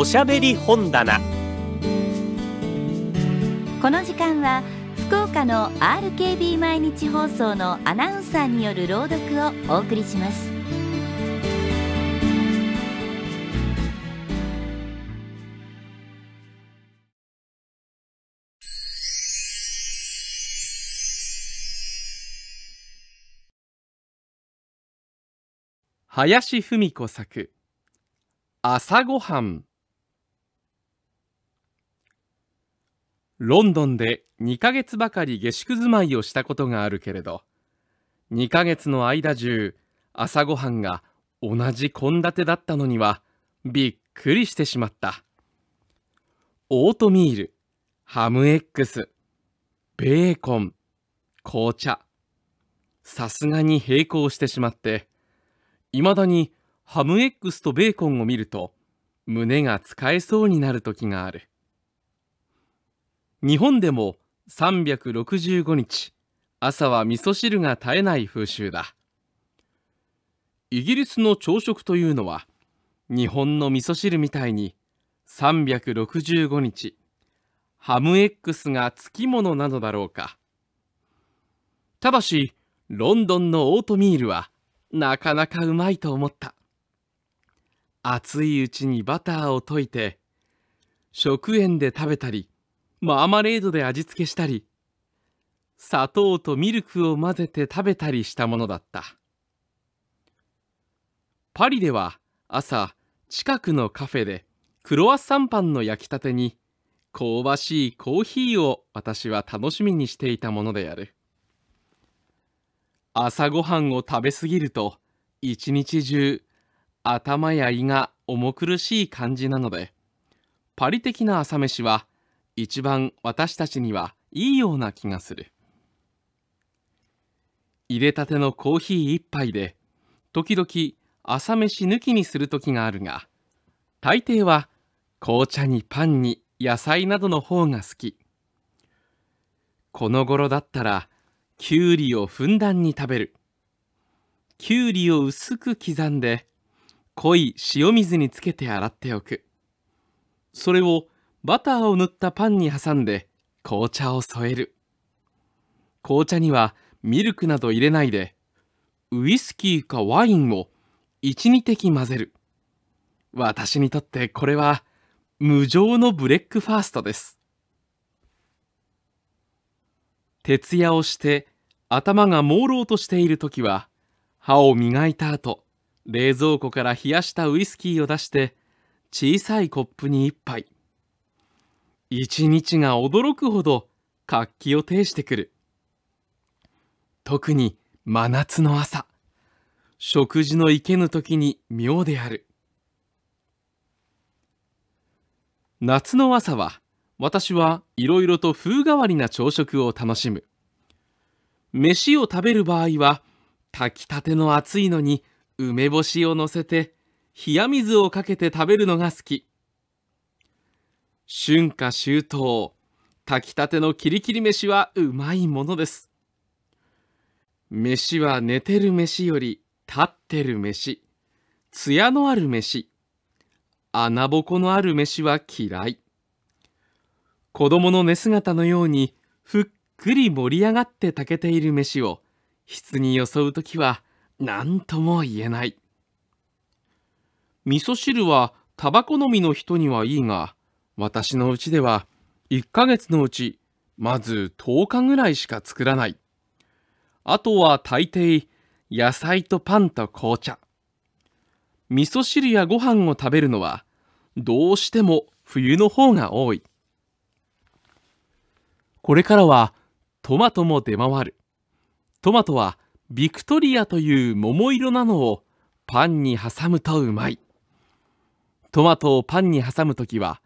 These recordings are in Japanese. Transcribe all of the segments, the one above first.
おしゃべり本棚。この時間は福岡の RKB 毎日放送のアナウンサーによる朗読をお送りします。林芙美子作朝ごはんロンドンで2ヶ月ばかり下宿住まいをしたことがあるけれど2ヶ月の間中朝ごはんが同じ献立だったのにはびっくりしてしまった。オートミールハムエッグスベーコン紅茶さすがに並行してしまっていまだにハムエッグスとベーコンを見ると胸が使えそうになる時がある。日本でも365日朝は味噌汁が絶えない風習だ。イギリスの朝食というのは日本の味噌汁みたいに365日ハムエッグスがつきものなのだろうか。ただしロンドンのオートミールはなかなかうまいと思った。熱いうちにバターを溶いて食塩で食べたりマーマレードで味付けしたり砂糖とミルクを混ぜて食べたりしたものだった。パリでは朝近くのカフェでクロワッサンパンの焼きたてに香ばしいコーヒーを私は楽しみにしていたものである。朝ごはんを食べ過ぎると一日中頭や胃が重苦しい感じなのでパリ的な朝飯は一番私たちにはいいような気がする。入れたてのコーヒー一杯で時々朝飯抜きにする時があるが大抵は紅茶にパンに野菜などの方が好き。この頃だったらきゅうりをふんだんに食べる。きゅうりを薄く刻んで濃い塩水につけて洗っておく。それをバターを塗ったパンに挟んで紅茶を添える。紅茶にはミルクなど入れないでウイスキーかワインを12滴混ぜる。私にとってこれは無上のブレックファーストです。徹夜をして頭が朦朧としている時は歯を磨いた後冷蔵庫から冷やしたウイスキーを出して小さいコップに一杯。一日が驚くほど活気を呈してくる。特に真夏の朝。食事のいけぬ時に妙である。夏の朝は私はいろいろと風変わりな朝食を楽しむ。飯を食べる場合は炊きたての熱いのに梅干しをのせて冷や水をかけて食べるのが好き。春夏秋冬炊きたてのキリキリ飯はうまいものです。飯は寝てる飯より立ってる飯艶のある飯穴ぼこのある飯は嫌い。子供の寝姿のようにふっくり盛り上がって炊けている飯を質によそうときは何とも言えない。味噌汁はタバコ飲みの人にはいいが私のうちでは1ヶ月のうちまず10日ぐらいしか作らない。あとは大抵野菜とパンと紅茶。味噌汁やご飯を食べるのはどうしても冬の方が多い。これからはトマトも出回る。トマトはビクトリアという桃色なのをパンに挟むとうまい。トマトをパンに挟むときは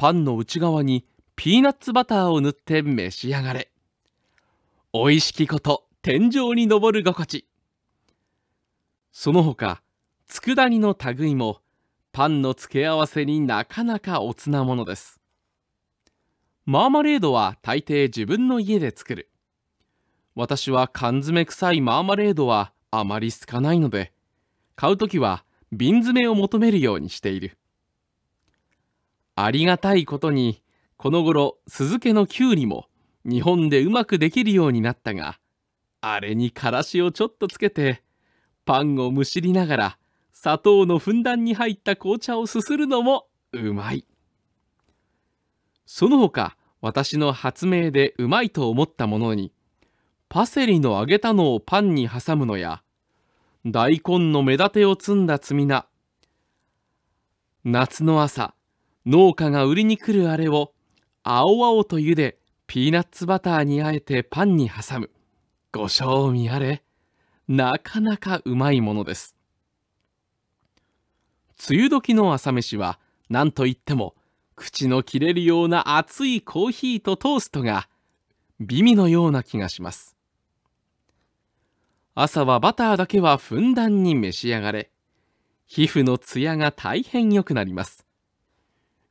パンの内側にピーナッツバターを塗って召し上がれ。おいしきこと天井に昇る心地。その他佃煮の類もパンの付け合わせになかなかおつなものです。マーマレードは大抵自分の家で作る。私は缶詰臭いマーマレードはあまり好かないので買うときは瓶詰めを求めるようにしている。ありがたいことにこの頃酢漬けのきゅうりも日本でうまくできるようになったがあれにからしをちょっとつけてパンをむしりながら砂糖のふんだんに入った紅茶をすするのもうまい。その他私の発明でうまいと思ったものにパセリの揚げたのをパンに挟むのや大根の目立てを摘んだ積みな夏の朝農家が売りに来るあれを青々と茹でピーナッツバターにあえてパンに挟む。ご賞味あれ。なかなかうまいものです。梅雨時の朝飯は何といっても口の切れるような熱いコーヒーとトーストが美味のような気がします。朝はバターだけはふんだんに召し上がれ。皮膚のツヤが大変良くなります。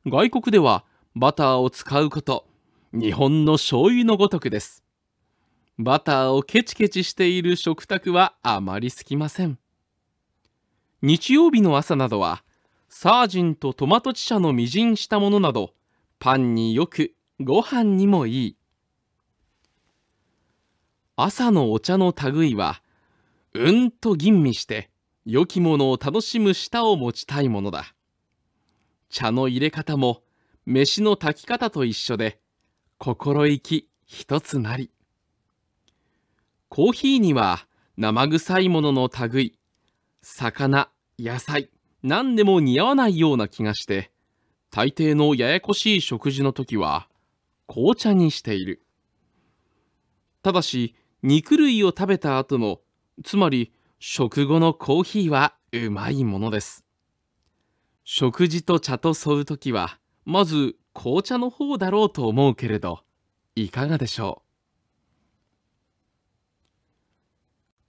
外国ではバターを使うこと日本の醤油のごとくです。バターをケチケチしている食卓はあまり好きません。日曜日の朝などはサージンとトマトチシャのみじんしたものなどパンによくご飯にもいい。朝のお茶の類はうんと吟味して良きものを楽しむ舌を持ちたいものだ。茶の入れ方も飯の炊き方と一緒で心意気一つなり。コーヒーには生臭いものの類魚野菜何でも似合わないような気がして大抵のややこしい食事の時は紅茶にしている。ただし肉類を食べた後のつまり食後のコーヒーはうまいものです。食事と茶と添う時はまず紅茶の方だろうと思うけれどいかがでしょ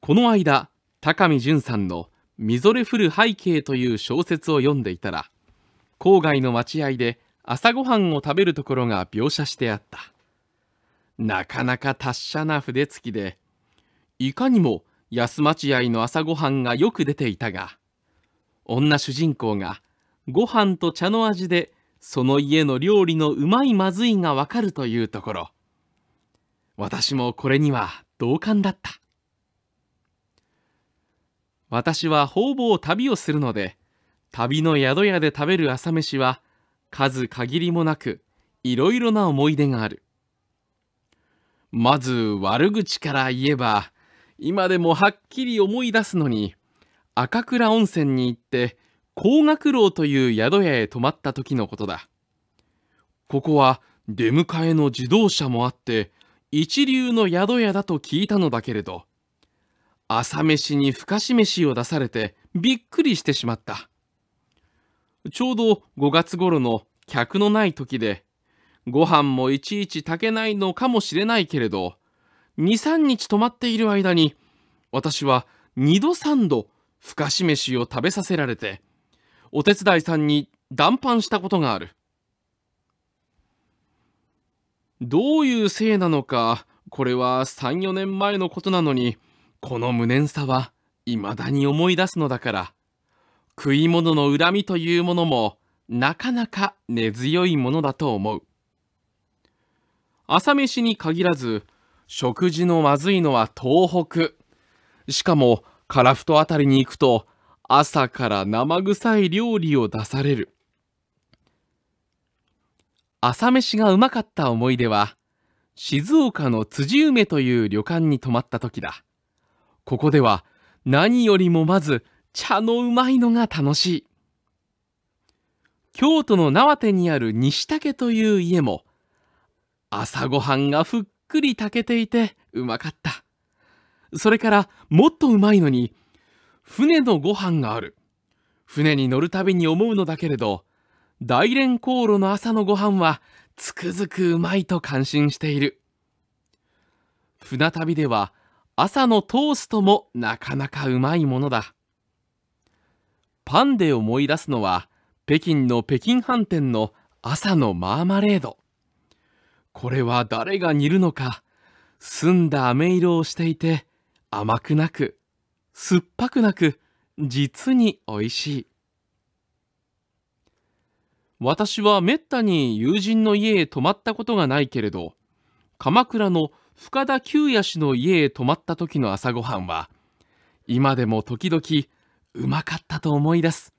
う？この間高見淳さんの「みぞれ降る背景」という小説を読んでいたら郊外の待合で朝ごはんを食べるところが描写してあった。なかなか達者な筆付きでいかにも安待合の朝ごはんがよく出ていたが女主人公がご飯と茶の味でその家の料理のうまいまずいがわかるというところ。私もこれには同感だった。私は方々旅をするので旅の宿屋で食べる朝飯は数限りもなくいろいろな思い出がある。まず悪口から言えば今でもはっきり思い出すのに赤倉温泉に行って高学楼という宿屋へ泊まった時のことだ。ここは出迎えの自動車もあって一流の宿屋だと聞いたのだけれど朝飯にふかし飯を出されてびっくりしてしまった。ちょうど5月頃の客のない時でご飯もいちいち炊けないのかもしれないけれど23日泊まっている間に私は2度3度ふかし飯を食べさせられてお手伝いさんに談判したことがある。どういうせいなのかこれは34年前のことなのにこの無念さは未だに思い出すのだから。食い物の恨みというものもなかなか根強いものだと思う。朝飯に限らず食事のまずいのは東北。しかも樺太あたりに行くと朝から生臭い料理を出される朝飯がうまかった思い出は静岡の辻梅という旅館に泊まった時だここでは何よりもまず茶のうまいのが楽しい。京都の縄手にある西竹という家も朝ごはんがふっくり炊けていてうまかった。それからもっとうまいのに船のご飯がある。船に乗るたびに思うのだけれど大連航路の朝のご飯はつくづくうまいと感心している。船旅では朝のトーストもなかなかうまいものだ。パンで思い出すのは北京の北京飯店の朝のマーマレード。これは誰が煮るのか、澄んだ飴色をしていて甘くなく、酸っぱくなく、実においしい。私はめったに友人の家へ泊まったことがないけれど、鎌倉の深田久也氏の家へ泊まった時の朝ごはんは、今でも時々うまかったと思い出す。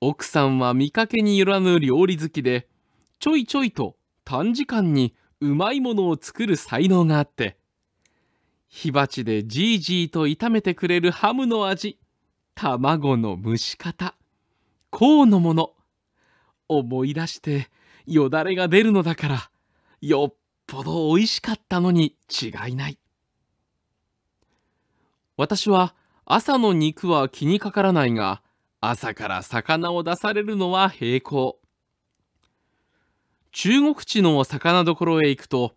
奥さんは見かけによらぬ料理好きで、ちょいちょいと短時間にうまいものを作る才能があって、火鉢でじーじーと炒めてくれるハムの味、卵の蒸し方、香のもの、思い出してよだれが出るのだから、よっぽど美味しかったのに。違いない。私は朝の肉は気にかからないが、朝から魚を出されるのは平行。中国地の魚どころへ行くと、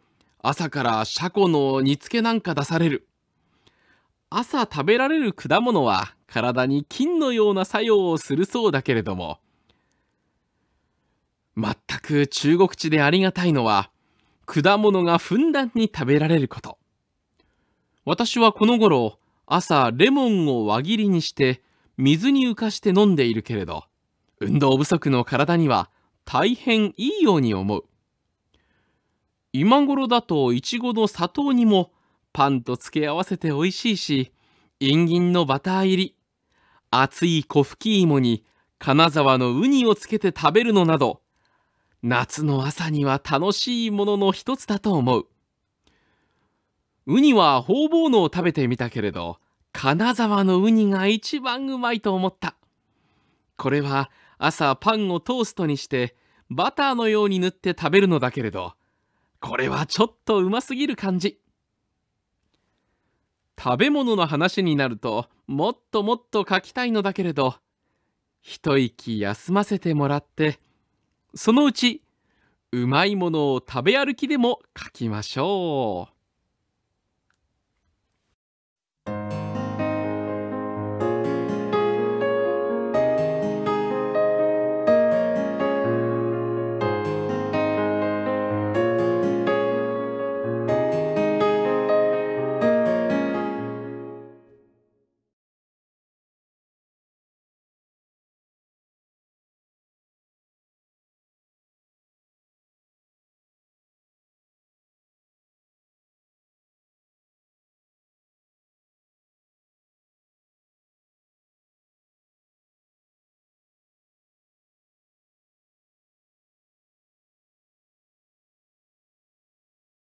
朝からシャコの煮付けなんか出される。朝食べられる果物は体に金のような作用をするそうだけれども、全く中国地でありがたいのは、果物がふんだんに食べられること。私はこの頃、朝レモンを輪切りにして水に浮かして飲んでいるけれど、運動不足の体には大変いいように思う。今頃だといちごの砂糖にもパンと付け合わせて美味しいし、インギンのバター入り、熱い小吹き芋に金沢のウニをつけて食べるのなど、夏の朝には楽しいものの一つだと思う。ウニは方々のを食べてみたけれど、金沢のウニが一番うまいと思った。これは朝パンをトーストにしてバターのように塗って食べるのだけれど、これはちょっとうますぎる感じ。食べ物の話になるともっともっと書きたいのだけれど、一息休ませてもらって、そのうちうまいものを食べ歩きでも書きましょう。